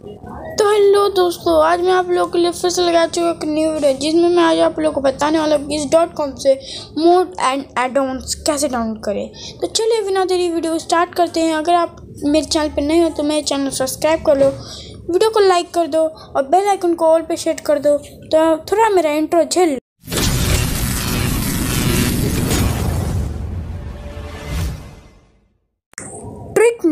तो हेलो दोस्तों, आज मैं आप लोगों के लिए फिर से लगा चुका एक न्यू वीडियो जिसमें मैं आज आप लोगों को बताने वाला हूँ इस डॉट कॉम से मोड एंड एडोन्स कैसे डाउनलोड करें। तो चलिए बिना देरी वीडियो स्टार्ट करते हैं। अगर आप मेरे चैनल पर नए हो तो मेरे चैनल सब्सक्राइब कर लो वीडियो को लाइक कर दो और बेलाइकन को ऑल पर शेयर कर दो। तो थोड़ा मेरा इंट्रो झेल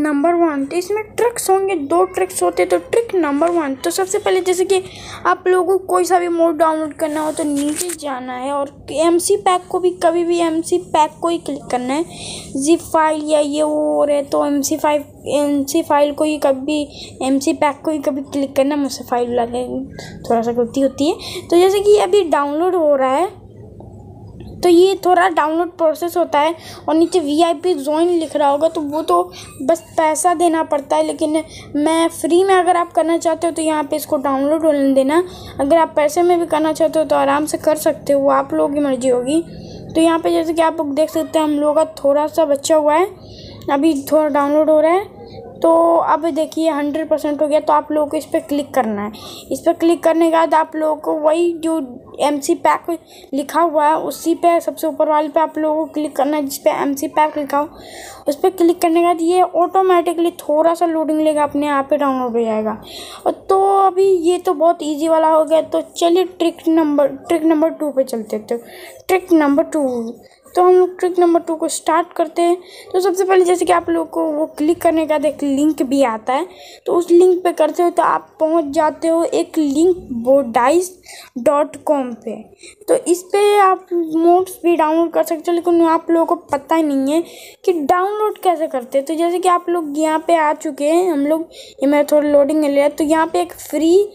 नंबर वन तो इसमें ट्रिक्स होंगे, दो ट्रिक्स होते तो ट्रिक नंबर वन तो सबसे पहले जैसे कि आप लोगों को कोई सा भी मोड डाउनलोड करना हो तो नीचे जाना है और एम सी पैक को भी, कभी भी एम सी पैक को ही क्लिक करना है। जी फ़ाइल या ये वो हो रहे तो M C five M C file को ही कभी एम सी पैक को ही कभी क्लिक करना, मुझसे फ़ाइल लगे थोड़ा सा गलती होती है। तो जैसे कि अभी डाउनलोड हो रहा है तो ये थोड़ा डाउनलोड प्रोसेस होता है और नीचे वी आई पी ज्वाइन लिख रहा होगा तो वो तो बस पैसा देना पड़ता है, लेकिन मैं फ्री में अगर आप करना चाहते हो तो यहाँ पे इसको डाउनलोड होने देना अगर आप पैसे में भी करना चाहते हो तो आराम से कर सकते हो, आप लोगों की मर्ज़ी होगी। तो यहाँ पे जैसे कि आप देख सकते हैं, हम लोगों का थोड़ा सा बच्चा हुआ है, अभी थोड़ा डाउनलोड हो रहा है। तो अब देखिए हंड्रेड परसेंट हो गया तो आप लोगों को इस पर क्लिक करना है। इस पर क्लिक करने के बाद आप लोगों को वही जो एम सी पैक लिखा हुआ है, उसी पे सबसे ऊपर वाले पे आप लोगों को क्लिक करना है, जिस पे एम सी पैक लिखा हो। उस पर क्लिक करने के बाद ये ऑटोमेटिकली थोड़ा सा लोडिंग लेगा, अपने आप पे डाउनलोड हो जाएगा। तो अभी ये तो बहुत ईजी वाला हो गया तो चलिए trick number trick number two पे चलते तो ट्रिक नंबर टू तो हम लोग ट्रिक नंबर टू को स्टार्ट करते हैं। तो सबसे पहले जैसे कि आप लोग को वो क्लिक करने के एक लिंक भी आता है। तो उस लिंक पे करते हो तो आप पहुँच जाते हो एक लिंक बोडाइस डॉट कॉम पर तो इस पर आप नोट्स भी डाउनलोड कर सकते हो, लेकिन आप लोगों को पता ही नहीं है कि डाउनलोड कैसे करते हैं। तो जैसे कि आप लोग यहाँ पर आ चुके हैं, हम लोग, ये मेरा थोड़ा लोडिंग ले लिया तो यहाँ पर एक फ्री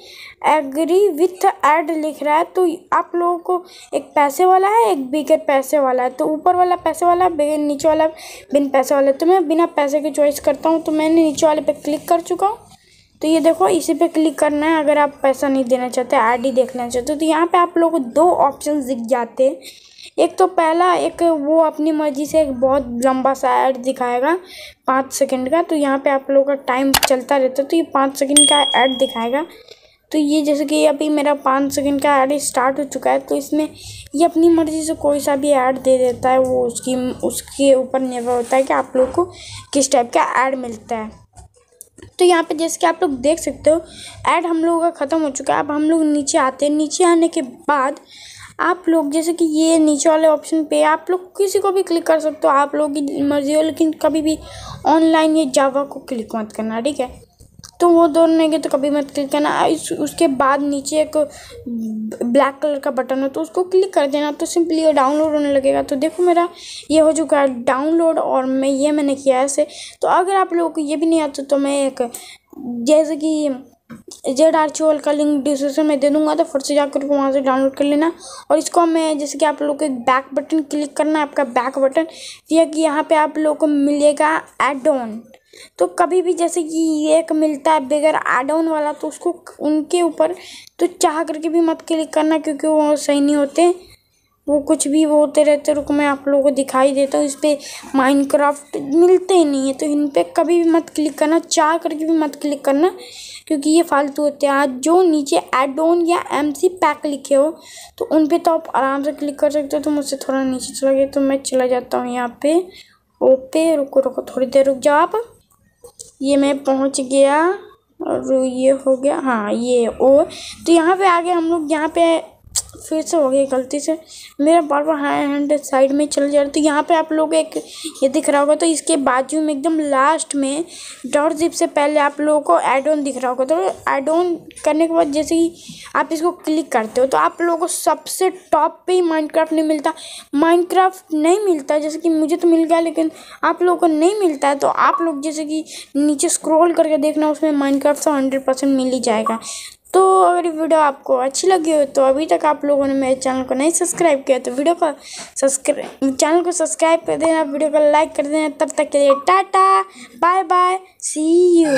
एग्री विथ ऐड लिख रहा है तो आप लोगों को एक पैसे वाला है, एक बिगर पैसे वाला है। तो ऊपर वाला पैसे वाला नीचे वाला, बिन पैसे वाला। तो मैं बिना पैसे की चॉइस करता हूँ तो मैंने नीचे वाले पे क्लिक कर चुका हूँ। तो ये देखो, इसी पे क्लिक करना है, अगर आप पैसा नहीं देना चाहते ऐड ही देखना चाहते तो यहाँ पे आप लोगों को दो ऑप्शन दिख जाते हैं। एक तो पहला, एक वो अपनी मर्ज़ी से एक बहुत लंबा सा ऐड दिखाएगा, पाँच सेकंड का। तो यहाँ पे आप लोगों का टाइम चलता रहता है तो ये पाँच सेकंड का ऐड दिखाएगा। तो ये जैसे कि अभी मेरा पाँच सेकंड का ऐड स्टार्ट हो चुका है तो इसमें ये अपनी मर्ज़ी से कोई सा भी ऐड दे देता है, वो उसकी, उसके ऊपर निर्भर होता है कि आप लोग को किस टाइप का ऐड मिलता है। तो यहाँ पे जैसे कि आप लोग देख सकते हो, ऐड हम लोगों का ख़त्म हो चुका है। अब हम लोग नीचे आते हैं। नीचे आने के बाद आप लोग, जैसे कि ये नीचे वाले ऑप्शन पे आप लोग किसी को भी क्लिक कर सकते हो। आप लोग की मर्ज़ी हो, लेकिन कभी भी ऑनलाइन ये जावा को क्लिक मत करना, ठीक है? तो वो दोनों नहीं तो कभी मत क्लिक करना। इस, उसके बाद नीचे एक ब्लैक कलर का बटन है तो उसको क्लिक कर देना तो सिंपली ये डाउनलोड होने लगेगा। तो देखो मेरा ये हो चुका है डाउनलोड और मैं ये मैंने किया है ऐसे तो अगर आप लोगों को ये भी नहीं आता तो मैं एक, जैसे कि जेड आर चोल का लिंक डिस्क्रिप्शन में दे दूँगा तो फट से जाकर वहाँ से डाउनलोड कर लेना। और इसको मैं, जैसे कि आप लोग को बैक बटन क्लिक करना है, आपका बैक बटन फिर कि यहाँ पे आप लोगों को मिलेगा एड ऑन तो कभी भी जैसे कि एक मिलता है बगैर एड ऑन वाला तो उसको उनके ऊपर तो चाह करके भी मत क्लिक करना क्योंकि वो सही नहीं होते। वो कुछ भी वो होते रहते रुक मैं आप लोगों को दिखाई देता हूँ इस पर माइनक्राफ्ट मिलते ही नहीं है तो इन पर कभी भी मत क्लिक करना, चाह करके भी मत क्लिक करना, क्योंकि ये फालतू होते हैं। आज जो नीचे एड ऑन या एम सी पैक लिखे हो तो उन पर तो आप आराम से क्लिक कर सकते हो तो मुझसे थोड़ा नीचे चला गया तो मैं चला जाता हूँ यहाँ पे। ओपे रुको रुको, थोड़ी देर रुक जाओ आप। ये मैं पहुँच गया और ये हो गया हाँ ये और। तो यहाँ पे आगे हम लोग, यहाँ पे फिर से हो गई गलती से। मेरा बार बार हाई हैंड साइड में चल जा रहा तो यहाँ पे आप लोग एक ये दिख रहा होगा तो इसके बाजू में एकदम लास्ट में डॉट जिप से पहले आप लोगों को एड ऑन दिख रहा होगा। तो एड ऑन करने के बाद जैसे ही आप इसको क्लिक करते हो तो आप लोगों को सबसे टॉप पे ही माइनक्राफ्ट नहीं मिलता। माइनक्राफ्ट नहीं मिलता, जैसे कि मुझे तो मिल गया लेकिन आप लोगों को नहीं मिलता है। तो आप लोग जैसे कि नीचे स्क्रॉल करके देखना, उसमें माइनक्राफ्ट तो हंड्रेड परसेंट मिल ही जाएगा। तो अगर वीडियो आपको अच्छी लगी हो तो अभी तक आप लोगों ने मेरे चैनल को नहीं सब्सक्राइब किया तो वीडियो को सब्सक्राइब चैनल को सब्सक्राइब कर देना, वीडियो को लाइक कर देना। तब तक के लिए tata bye bye see you